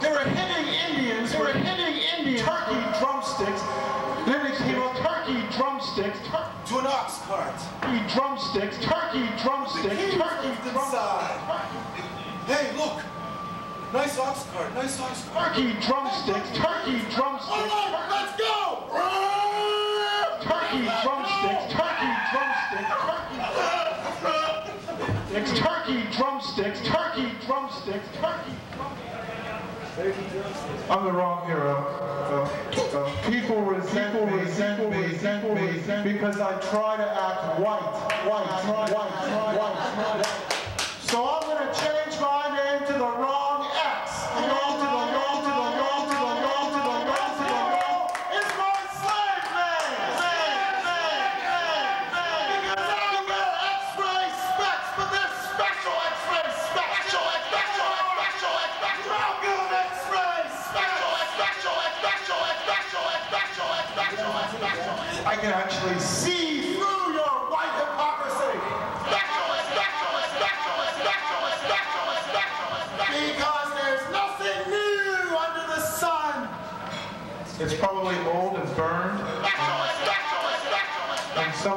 They were hitting Indians. They were hitting Indians. Turkey drumsticks. Then they came up turkey drumsticks. Tur- To an ox cart. turkey drumsticks. Turkey drumsticks. Turkey inside. Hey, look. Nice ox cart. Nice ox cart. Turkey drumsticks. Turkey drumsticks. All right, let's go. Turkey drumsticks. Turkey drumsticks. Turkey. It's turkey drumsticks. Turkey drumsticks. Turkey. I'm the wrong hero. Uh, uh, people resent people me, resent me, resent me because I try to act white, white, white, white, white. So I'm going to change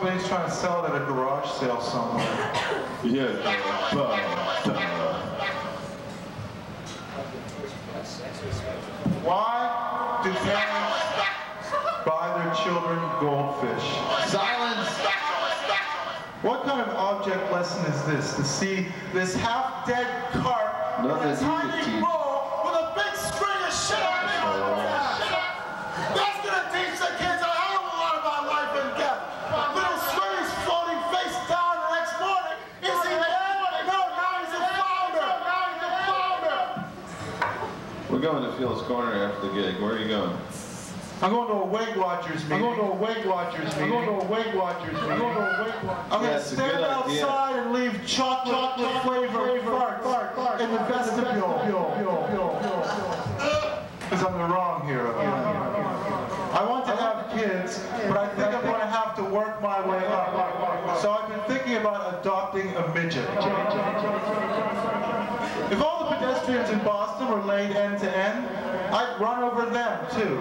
somebody's trying to sell it at a garage sale somewhere. <coughs> Yeah, duh, duh. Why do parents buy their children goldfish? Silence! What kind of object lesson is this? To see this half-dead carp Nothing in a We're going to Phil's Corner after the gig. Where are you going? I'm going to a Weight Watchers meeting. I'm going to a Weight Watchers meeting. I'm going to a Weight Watchers meeting. I'm going to a Weight Watchers I'm going to stand good idea. outside and leave chocolate, chocolate flavor farts in the vestibule. Because I'm the wrong hero. Uh, uh, uh, I want to have kids, but I think I'm going to have to work my way up. So I've been thinking about adopting a midget. If all the pedestrians in Boston were laid end to end, I'd run over them too.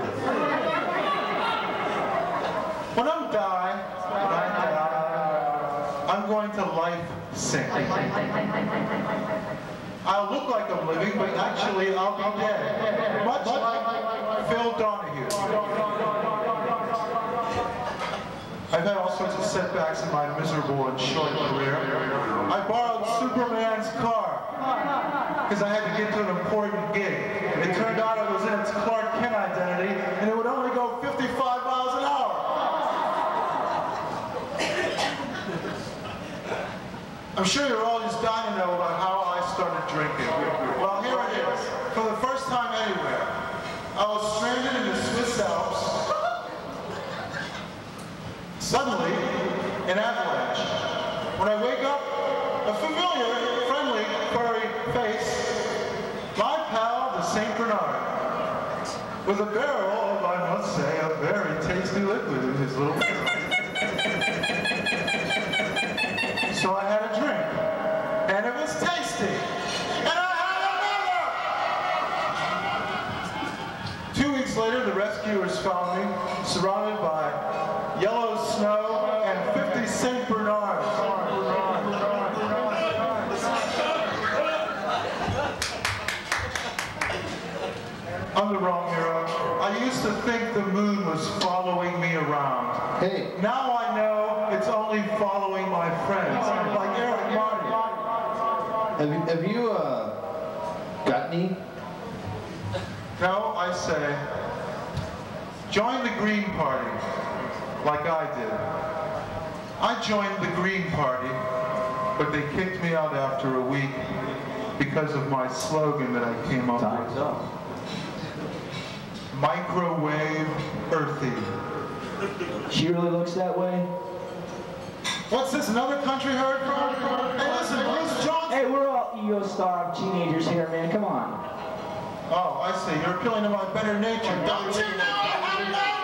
When I'm die, when I die, I'm going to life sink. I'll look like I'm living, but actually I'll be dead. Much like Phil Donahue. I've had all sorts of setbacks in my miserable and short career. I borrowed Superman's car. Because I had to get to an important gig. It turned out I was in its Clark Kent identity, and it would only go 55 miles an hour. I'm sure you're all just dying to know about how I started drinking. Well, here it is. For the first time anywhere, I was stranded in the Swiss Alps. Suddenly, an avalanche. When I wake up, a familiar, friendly, furry face, my pal, the St. Bernard, with a barrel of, I must say, a very tasty liquid in his little So I had a drink, and it was tasty. And I had another! Two weeks later, the rescuers found me surrounded by the moon was following me around. Hey. Now I know it's only following my friends, like Eric Marty. Have you, have you uh, got any? No, I say, join the Green Party, like I did. I joined the Green Party, but they kicked me out after a week because of my slogan that I came up Time's with. up. Microwave earthy. She really looks that way? What's this, another country heard from? Hey, listen, Bruce Johnson. Hey, we're all ego-starved teenagers here, man. Come on. Oh, I see. You're appealing to my better nature. Don't you know how loud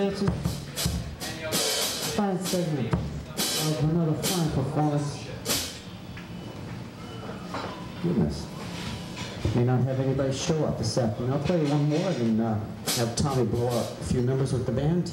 Francis. Fine segment of another fine performance. Goodness. May not have anybody show up this afternoon. I'll play one more and uh, have Tommy blow up a few numbers with the band.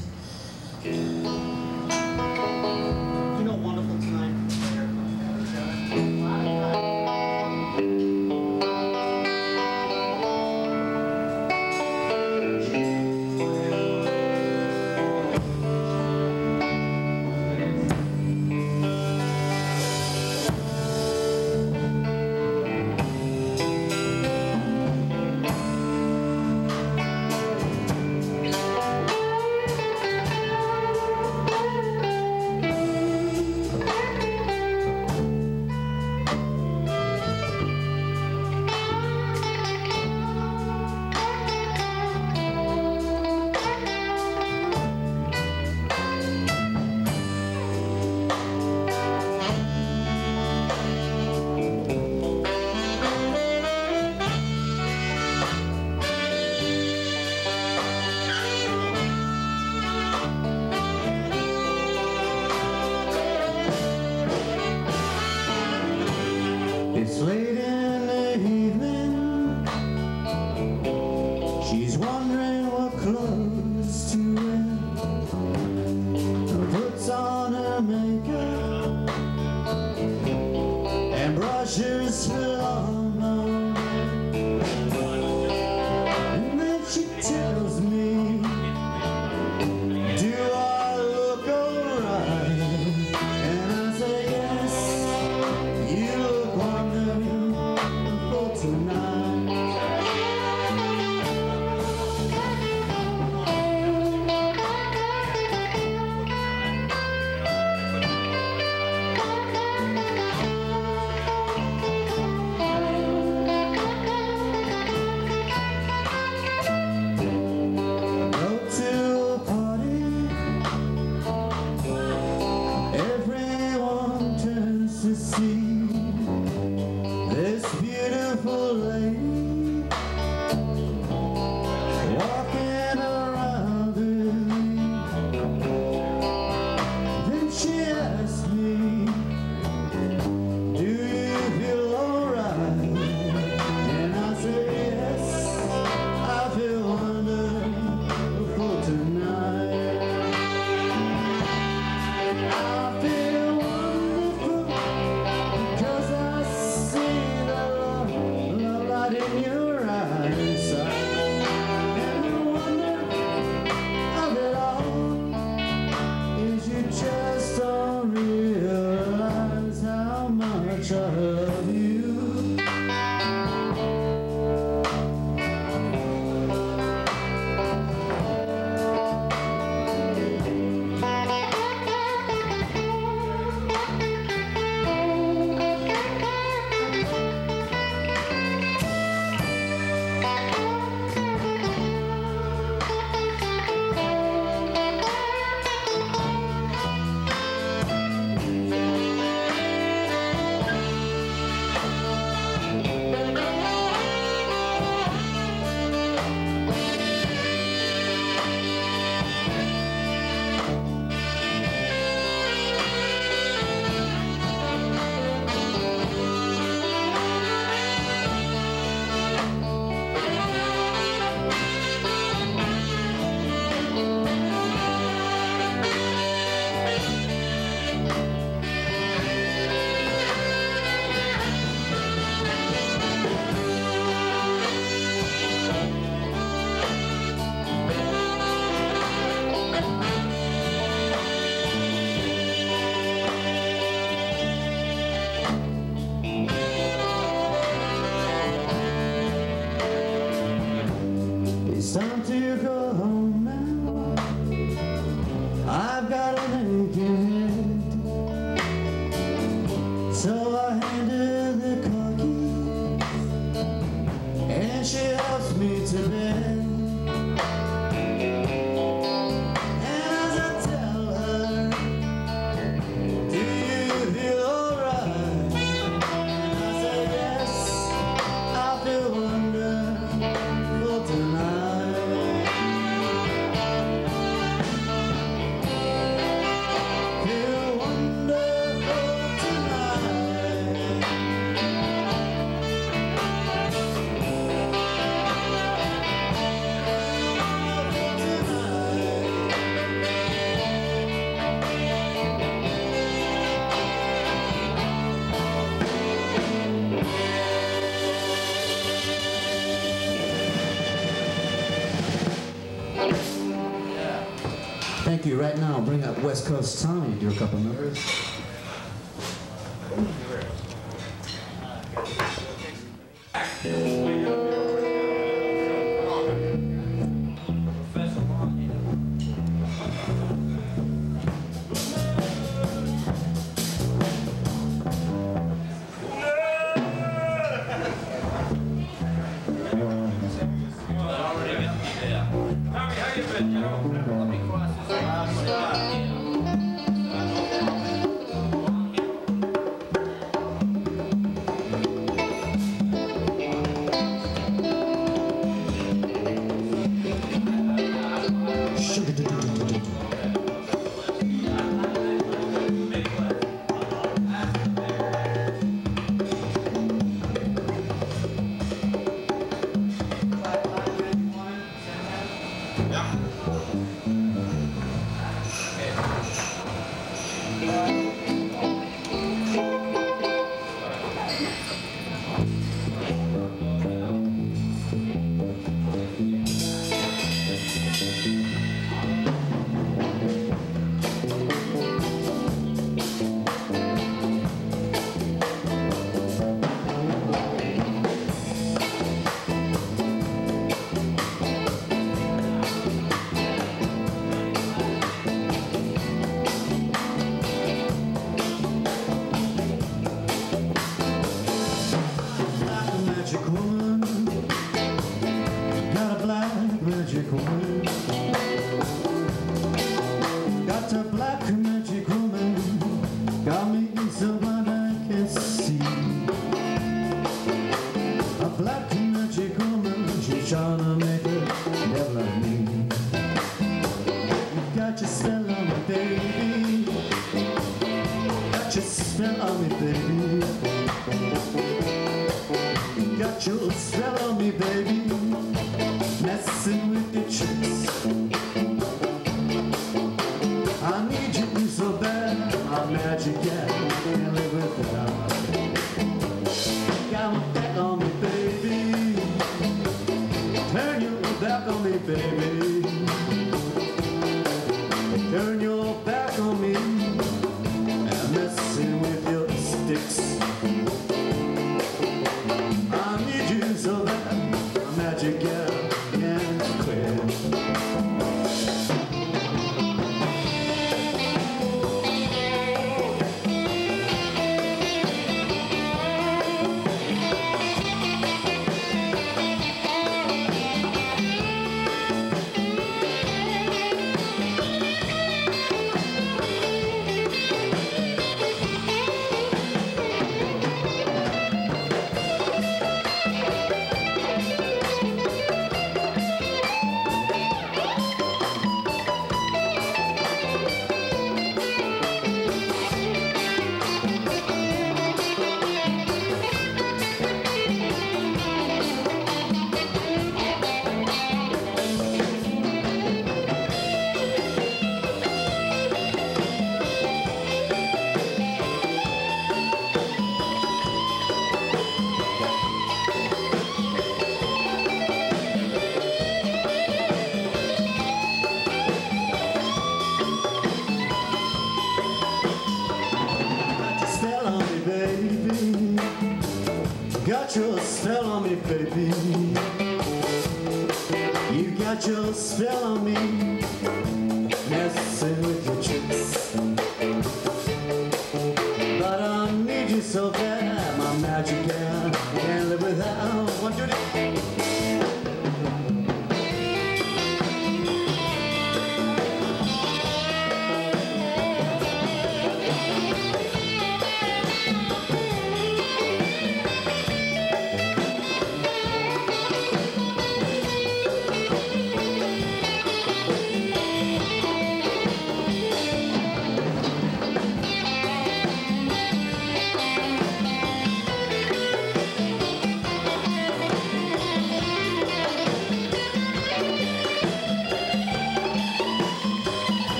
West Coast Tommy to do a couple numbers.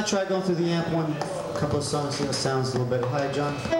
not try going through the amp one couple of songs, see how it sounds a little bit. Hi, John.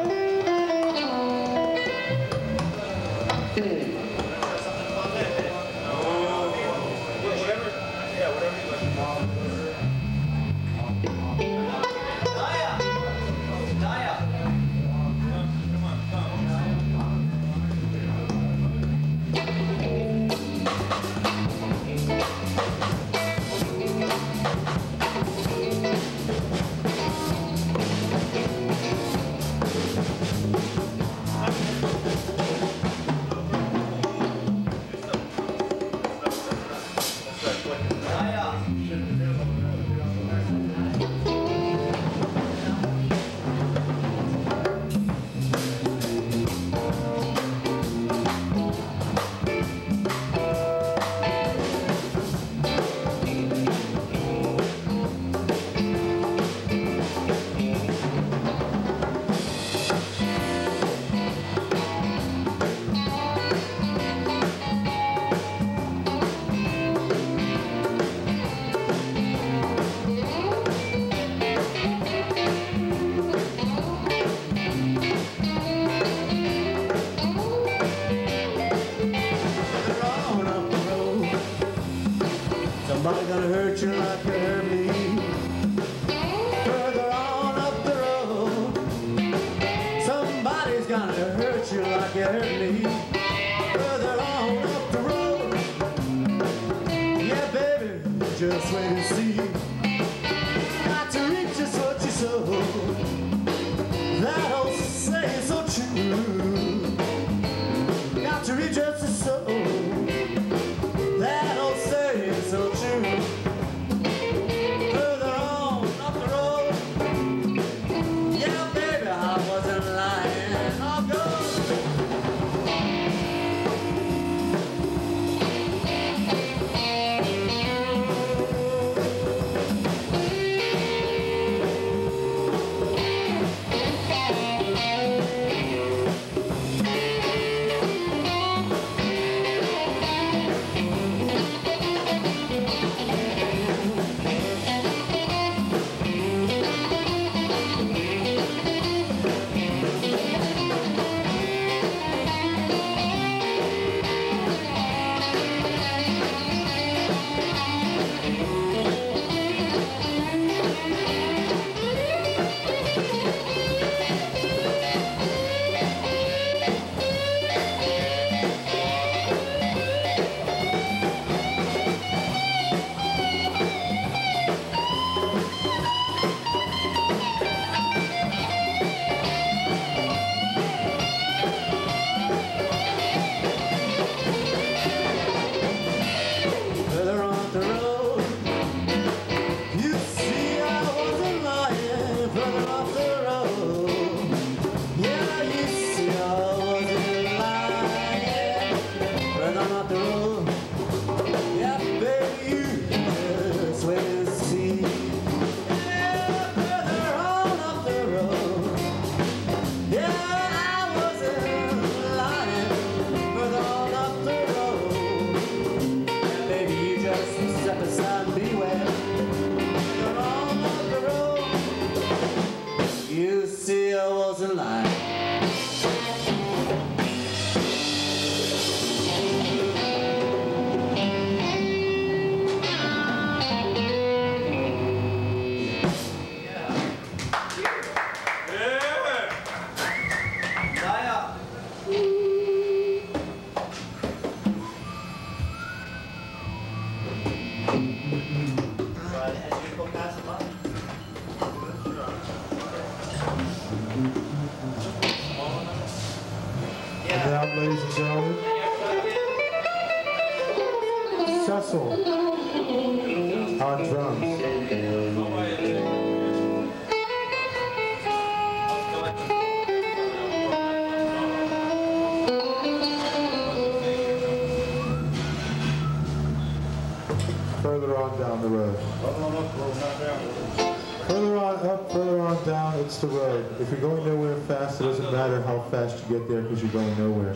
Out, ladies and gentlemen, Cecil on drums. The road. Further on up, further on down, it's the road. If you're going nowhere fast, it doesn't matter how fast you get there because you're going nowhere.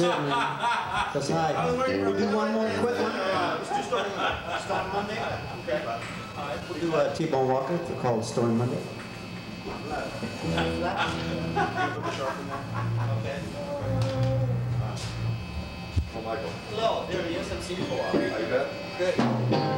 That's it, man. That's right. We'll do one more quick one. Let's do Stone Stone Monday. Okay. All right. We'll do uh, T-Bone Walker for called Stormy Monday. Oh, Michael. Hello, there he is. Haven't seen you for a while. How you been? Good.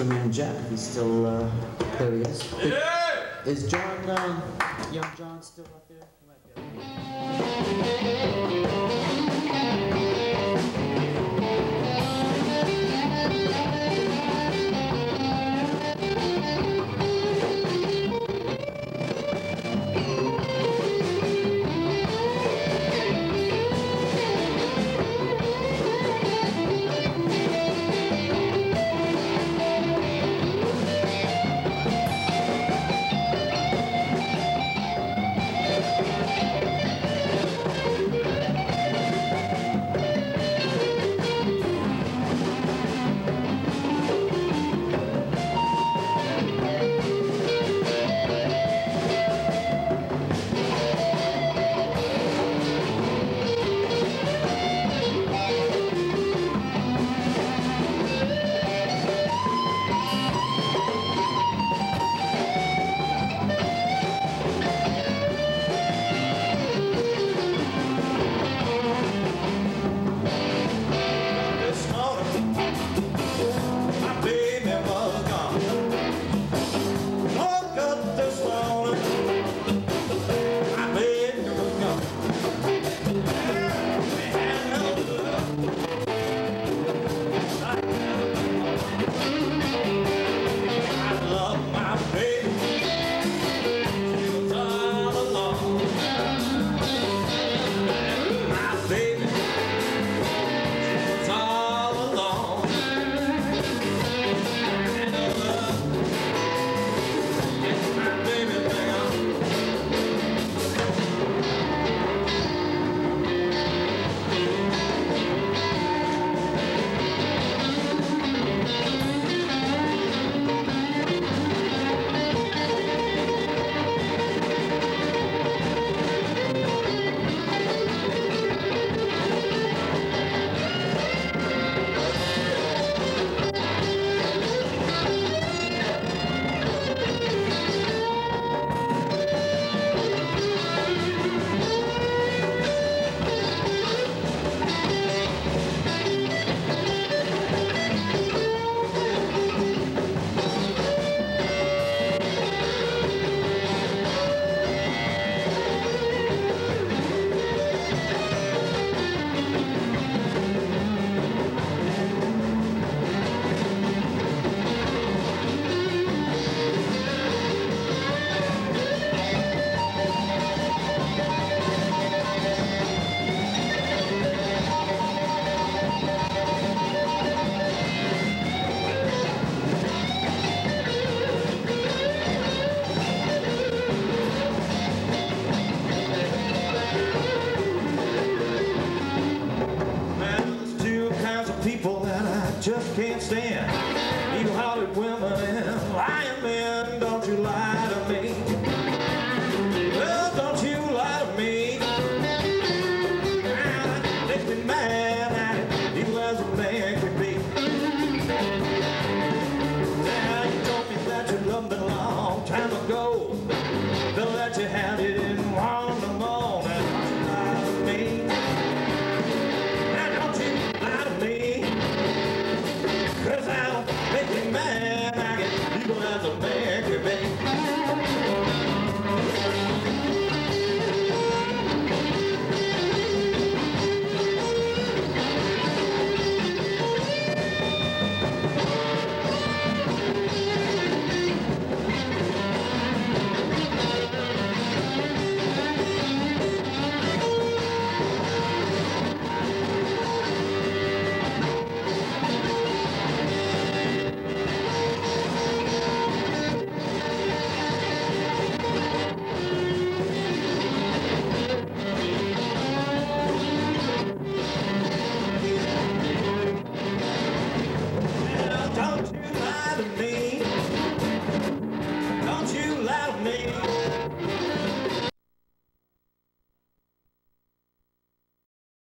Superman Jeff. He's still, uh, there he is. Yeah! Is John, uh, can't stand